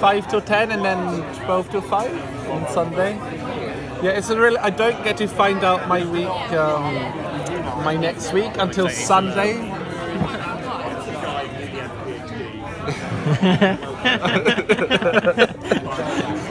five to ten, and then twelve to five on Sunday. Yeah, it's a really. I don't get to find out my week, um, my next week until Sunday.